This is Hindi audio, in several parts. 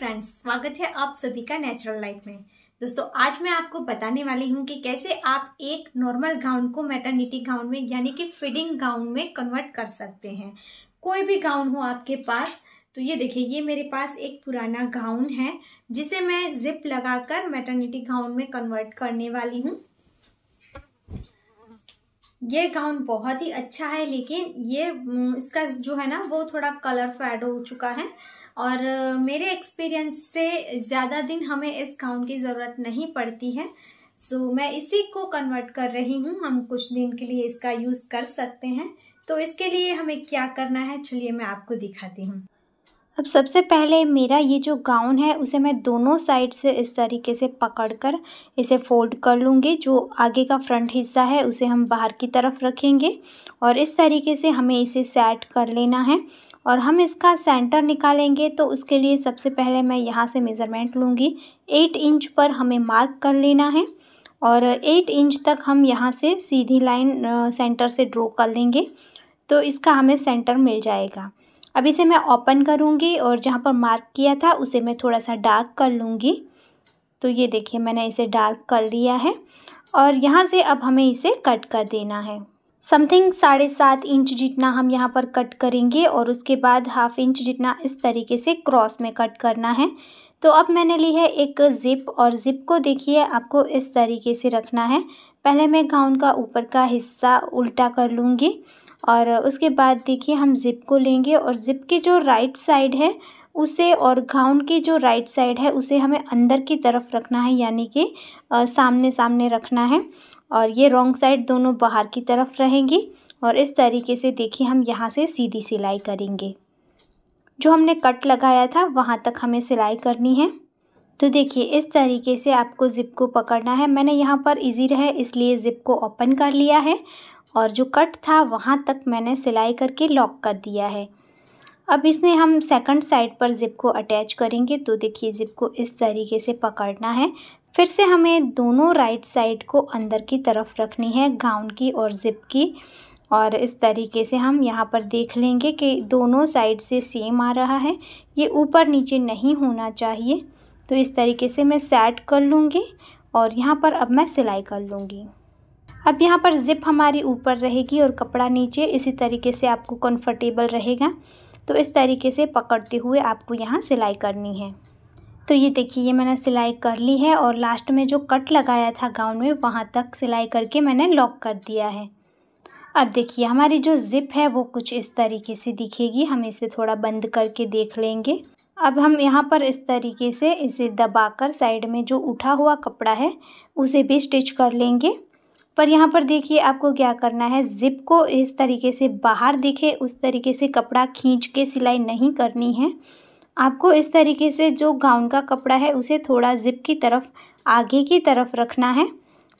फ्रेंड्स स्वागत है आप सभी का नेचुरल लाइफ में। दोस्तों, आज मैं आपको बताने वाली हूँ कि कैसे आप एक नॉर्मल गाउन को मैटर्निटी गाउन में, यानी कि फिडिंग गाउन में कन्वर्ट कर सकते हैं। कोई भी गाउन हो आपके पास तो ये देखिए, ये मेरे पास एक पुराना गाउन है, जिसे मैं जिप लगाकर मैटर्निटी गाउन में कन्वर्ट करने वाली हूँ। ये गाउन बहुत ही अच्छा है, लेकिन ये इसका जो है ना, वो थोड़ा कलर फेड हो चुका है। और मेरे एक्सपीरियंस से ज़्यादा दिन हमें इस गाउन की ज़रूरत नहीं पड़ती है। सो so, मैं इसी को कन्वर्ट कर रही हूँ। हम कुछ दिन के लिए इसका यूज़ कर सकते हैं। तो इसके लिए हमें क्या करना है? चलिए मैं आपको दिखाती हूँ। अब सबसे पहले मेरा ये जो गाउन है उसे मैं दोनों साइड से इस तरीके से पकड़कर इसे फोल्ड कर लूँगी। जो आगे का फ्रंट हिस्सा है उसे हम बाहर की तरफ़ रखेंगे और इस तरीके से हमें इसे सेट कर लेना है। और हम इसका सेंटर निकालेंगे तो उसके लिए सबसे पहले मैं यहाँ से मेज़रमेंट लूँगी। एट इंच पर हमें मार्क कर लेना है और एट इंच तक हम यहाँ से सीधी लाइन सेंटर से ड्रॉ कर लेंगे तो इसका हमें सेंटर मिल जाएगा। अब इसे मैं ओपन करूँगी और जहाँ पर मार्क किया था, उसे मैं थोड़ा सा डार्क कर लूँगी। तो ये देखिए, मैंने इसे डार्क कर लिया है और यहाँ से अब हमें इसे कट कर देना है। समथिंग साढ़े सात इंच जितना हम यहाँ पर कट करेंगे और उसके बाद हाफ़ इंच जितना इस तरीके से क्रॉस में कट करना है। तो अब मैंने ली है एक ज़िप और ज़िप को देखिए आपको इस तरीके से रखना है। पहले मैं गाउन का ऊपर का हिस्सा उल्टा कर लूँगी और उसके बाद देखिए हम ज़िप को लेंगे और ज़िप के जो राइट साइड है उसे और गाउन की जो राइट साइड है, उसे हमें अंदर की तरफ़ रखना है, यानी कि सामने सामने रखना है। और ये रॉन्ग साइड दोनों बाहर की तरफ़ रहेंगी और इस तरीके से देखिए हम यहाँ से सीधी सिलाई करेंगे। जो हमने कट लगाया था, वहाँ तक हमें सिलाई करनी है। तो देखिए, इस तरीके से आपको ज़िप को पकड़ना है। मैंने यहाँ पर इजी रहे इसलिए ज़िप को ओपन कर लिया है। और जो कट था, वहाँ तक मैंने सिलाई करके लॉक कर दिया है। अब इसमें हम सेकंड साइड पर ज़िप को अटैच करेंगे। तो देखिए ज़िप को इस तरीके से पकड़ना है। फिर से हमें दोनों राइट साइड को अंदर की तरफ़ रखनी है गाउन की और ज़िप की। और इस तरीके से हम यहाँ पर देख लेंगे कि दोनों साइड से सेम आ रहा है। ये ऊपर नीचे नहीं होना चाहिए। तो इस तरीके से मैं सेट कर लूँगी और यहाँ पर अब मैं सिलाई कर लूँगी। अब यहाँ पर ज़िप हमारी ऊपर रहेगी और कपड़ा नीचे। इसी तरीके से आपको कंफर्टेबल रहेगा। तो इस तरीके से पकड़ते हुए आपको यहाँ सिलाई करनी है। तो ये देखिए, ये मैंने सिलाई कर ली है और लास्ट में जो कट लगाया था गाउन में, वहाँ तक सिलाई करके मैंने लॉक कर दिया है। अब देखिए, हमारी जो ज़िप है, वो कुछ इस तरीके से दिखेगी। हम इसे थोड़ा बंद करके देख लेंगे। अब हम यहाँ पर इस तरीके से इसे दबाकर साइड में जो उठा हुआ कपड़ा है, उसे भी स्टिच कर लेंगे। पर यहाँ पर देखिए आपको क्या करना है। ज़िप को इस तरीके से बाहर दिखे, उस तरीके से कपड़ा खींच के सिलाई नहीं करनी है। आपको इस तरीके से जो गाउन का कपड़ा है, उसे थोड़ा ज़िप की तरफ़, आगे की तरफ़ रखना है।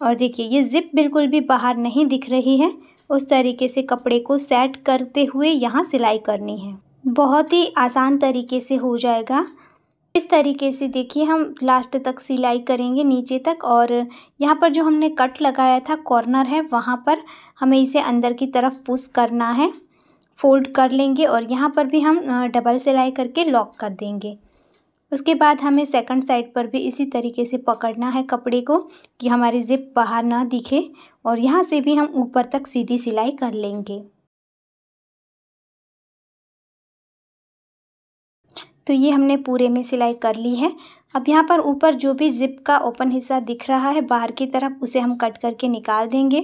और देखिए, ये ज़िप बिल्कुल भी बाहर नहीं दिख रही है। उस तरीके से कपड़े को सेट करते हुए यहाँ सिलाई करनी है। बहुत ही आसान तरीके से हो जाएगा। इस तरीके से देखिए हम लास्ट तक सिलाई करेंगे, नीचे तक और यहाँ पर जो हमने कट लगाया था कॉर्नर है, वहाँ पर हमें इसे अंदर की तरफ़ पुश करना है। फोल्ड कर लेंगे और यहाँ पर भी हम डबल सिलाई करके लॉक कर देंगे। उसके बाद हमें सेकंड साइड पर भी इसी तरीके से पकड़ना है कपड़े को कि हमारी ज़िप बाहर ना दिखे और यहाँ से भी हम ऊपर तक सीधी सिलाई कर लेंगे। तो ये हमने पूरे में सिलाई कर ली है। अब यहाँ पर ऊपर जो भी ज़िप का ओपन हिस्सा दिख रहा है, बाहर की तरफ़ उसे हम कट करके निकाल देंगे।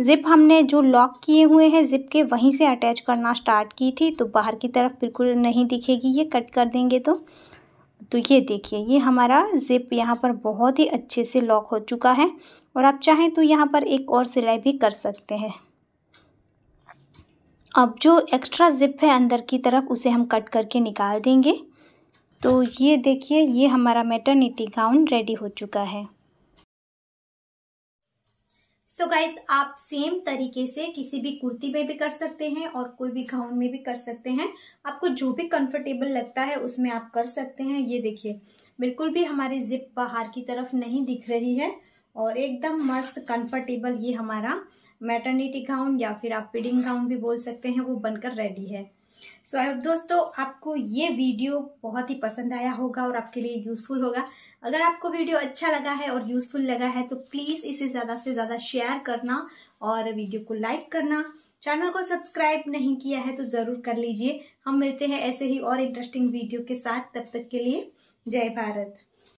ज़िप हमने जो लॉक किए हुए हैं ज़िप के वहीं से अटैच करना स्टार्ट की थी तो बाहर की तरफ़ बिल्कुल नहीं दिखेगी। ये कट कर देंगे तो। तो ये देखिए, ये हमारा ज़िप यहाँ पर बहुत ही अच्छे से लॉक हो चुका है। और आप चाहें तो यहाँ पर एक और सिलाई भी कर सकते हैं। अब जो एक्स्ट्रा ज़िप है अंदर की तरफ़, उसे हम कट करके निकाल देंगे। तो ये देखिए, ये हमारा मेटर्निटी गाउन रेडी हो चुका है। सो so गाइज़ आप सेम तरीके से किसी भी कुर्ती में भी कर सकते हैं और कोई भी गाउन में भी कर सकते हैं। आपको जो भी कंफर्टेबल लगता है, उसमें आप कर सकते हैं। ये देखिए, बिल्कुल भी हमारी जिप बाहर की तरफ़ नहीं दिख रही है और एकदम मस्त कंफर्टेबल ये हमारा मैटर्निटी गाउन या फिर आप फिडिंग गाउन भी बोल सकते हैं, वो बनकर रेडी है। सो so, दोस्तों आपको ये वीडियो बहुत ही पसंद आया होगा और आपके लिए यूजफुल होगा। अगर आपको वीडियो अच्छा लगा है और यूजफुल लगा है तो प्लीज़ इसे ज़्यादा से ज़्यादा शेयर करना और वीडियो को लाइक करना। चैनल को सब्सक्राइब नहीं किया है तो ज़रूर कर लीजिए। हम मिलते हैं ऐसे ही और इंटरेस्टिंग वीडियो के साथ। तब तक के लिए जय भारत।